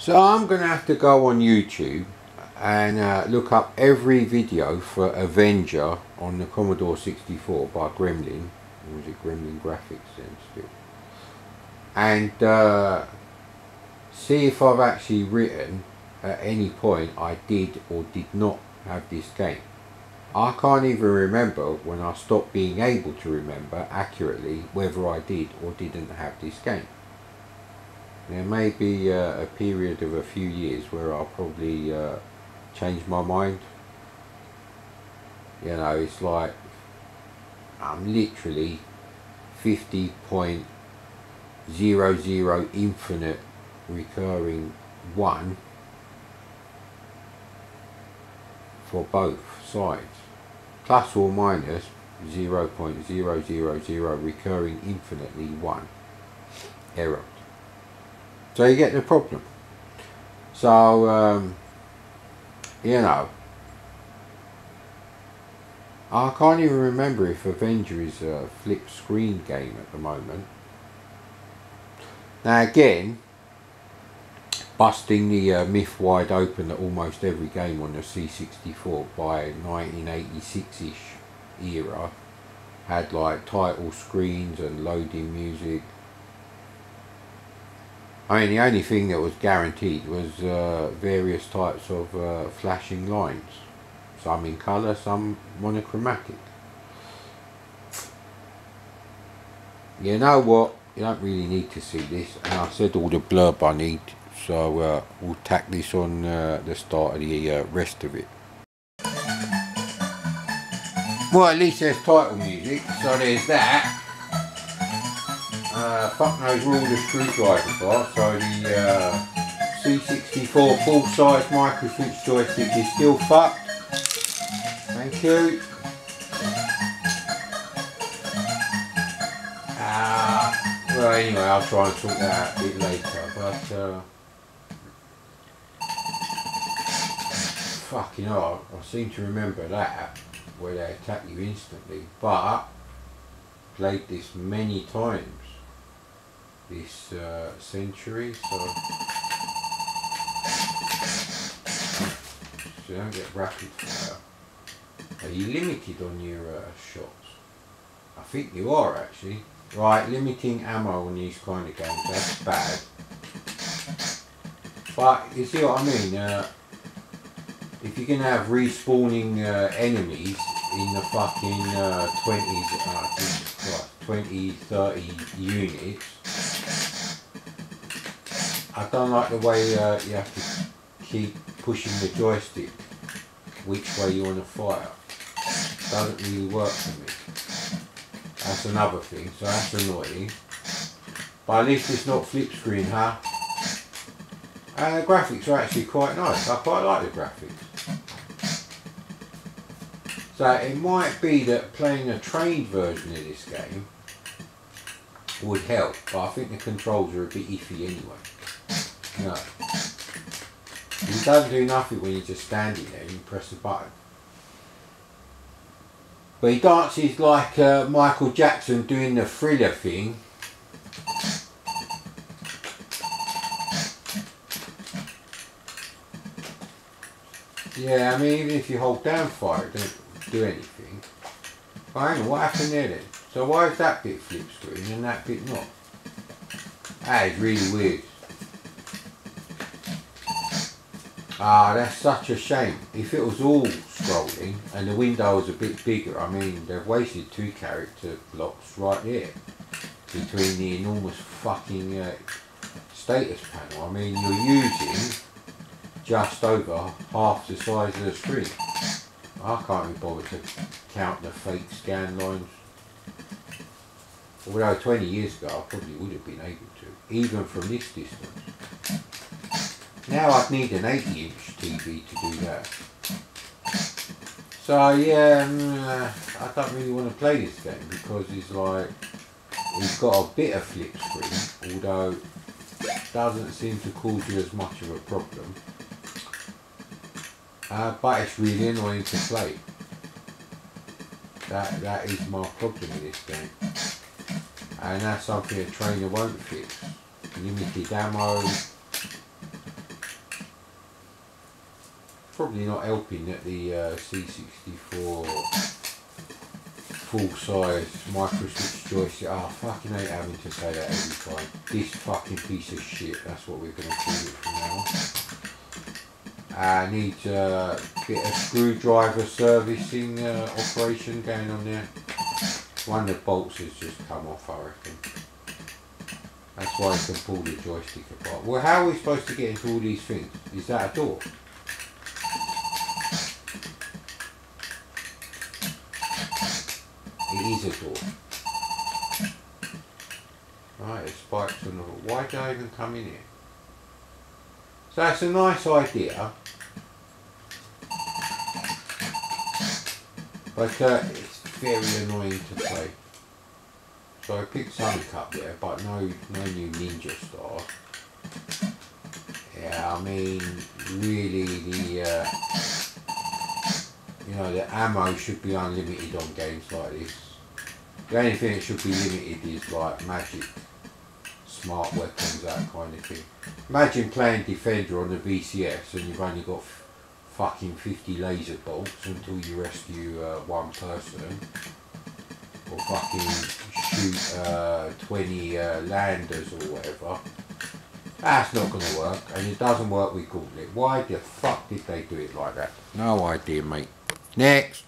So I'm going to have to go on YouTube and uh, look up every video for Avenger on the Commodore 64 by Gremlin. Or was it Gremlin Graphics then still? And uh, see if I've actually written at any point I did or did not have this game. I can't even remember when I stopped being able to remember accurately whether I did or didn't have this game. There may be uh, a period of a few years where I'll probably uh, change my mind. You know, it's like I'm literally 50.00 infinite recurring 1 for both sides plus or minus 0.000 recurring infinitely 1 error so you get the problem so um, you know I can't even remember if Avenger is a flip screen game at the moment now again busting the uh, myth wide open that almost every game on the C64 by 1986-ish era had like title screens and loading music. I mean the only thing that was guaranteed was uh, various types of uh, flashing lines. Some in colour, some monochromatic. You know what? You don't really need to see this and I said all the blurb I need so uh, we'll tack this on uh, the start of the uh, rest of it. Well at least there's title music, so there's that. Uh, fuck knows where all the screwdrivers are, so the uh, C64 full size microswitch joystick is still fucked. Thank you. Uh, well anyway I'll try and sort that out a bit later but uh, fucking hell, I seem to remember that, where they attack you instantly, but played this many times this uh, century, so, you don't get rapid fire. Are you limited on your uh, shots? I think you are actually. Right, limiting ammo on these kind of games, that's bad. But you see what I mean? Uh, if you're gonna have respawning uh, enemies in the fucking uh, 20s, uh, 20, 30 units, I don't like the way uh, you have to keep pushing the joystick which way you want to fire. Doesn't really work for me. That's another thing, so that's annoying. But at least it's not flip screen, huh? And the graphics are actually quite nice. I quite like the graphics. So it might be that playing a trained version of this game would help, but I think the controls are a bit iffy anyway. No. You don't do nothing when you're just standing there, you press the button. But he dances like uh, Michael Jackson doing the thriller thing. Yeah, I mean, even if you hold down fire, it don't do anything. Fine, what happened there then? So why is that bit flip screen and that bit not? That is really weird. Ah, that's such a shame. If it was all scrolling and the window was a bit bigger, I mean, they've wasted two character blocks right there between the enormous fucking uh, status panel. I mean, you're using just over half the size of the screen. I can't be bothered to count the fake scan lines. Although 20 years ago I probably would have been able to, even from this distance. Now I'd need an 80 inch TV to do that. So yeah, mm, I don't really want to play this game because it's like, it's got a bit of flip screen, although doesn't seem to cause you as much of a problem. Uh, but it's really annoying to play. That That is my problem with this game. And that's something a trainer won't fix. Limited ammo, probably not helping that the uh, C64 full size micro switch joystick. I fucking hate having to say that every time. This fucking piece of shit. That's what we're going to call it from now on. I need to uh, get a screwdriver servicing uh, operation going on there. One of the bolts has just come off, I reckon. That's why I can pull the joystick apart. Well, how are we supposed to get into all these things? Is that a door? It door. Right, the spikes on the... Why did I even come in here? So that's a nice idea. But uh, it's very annoying to play. So I picked something up there, but no, no new ninja star. Yeah, I mean, really the, uh, you know, the ammo should be unlimited on games like this. The only thing that should be limited is like magic, smart weapons, that kind of thing. Imagine playing Defender on the VCS and you've only got fucking 50 laser bolts until you rescue uh, one person. Or fucking shoot uh, 20 uh, landers or whatever. That's not going to work, and it doesn't work with Gauntlet. Why the fuck did they do it like that? No idea, mate. Next.